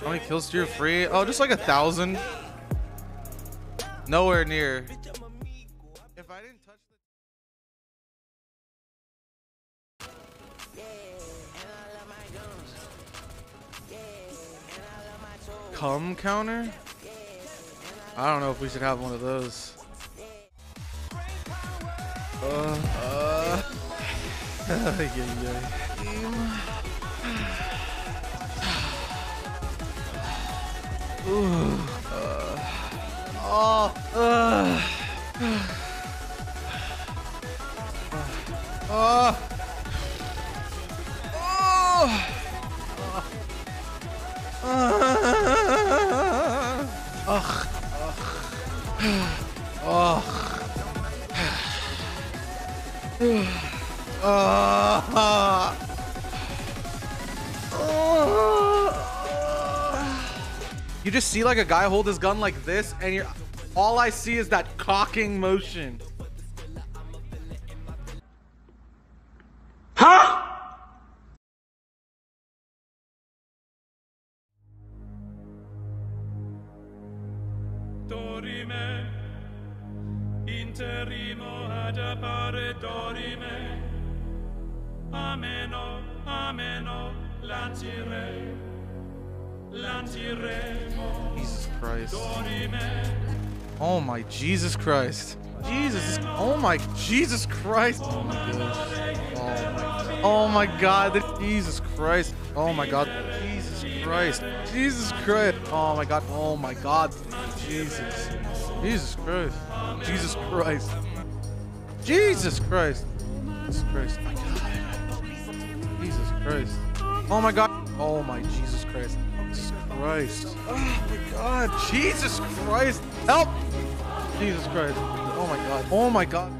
How many kills do you free? Oh, just like a thousand. Nowhere near. If I didn't touch the cum counter, I don't know if we should have one of those. Uh, uh, yeah, yeah. Ooh, uh, oh, uh, uh, oh, ugh, ugh, ugh. You just see like a guy hold his gun like this, and you're all I see is that cocking motion. dorime interimo ad appare dorime ameno ameno lancire lanciremo Jesus Christ. Oh my Jesus Christ. Jesus. Oh my Jesus Christ. Oh my gosh. Oh my. Oh God. Jesus Christ. Oh my God. Jesus Christ. Jesus Christ. Oh my God. Oh my God. Jesus. Jesus Christ. Jesus Christ. Jesus Christ. Jesus Christ. My God. Christ. Oh my God. Oh my Jesus Christ. Jesus Christ. Oh my God. Jesus Christ. Help. Jesus Christ. Oh my God. Oh my God.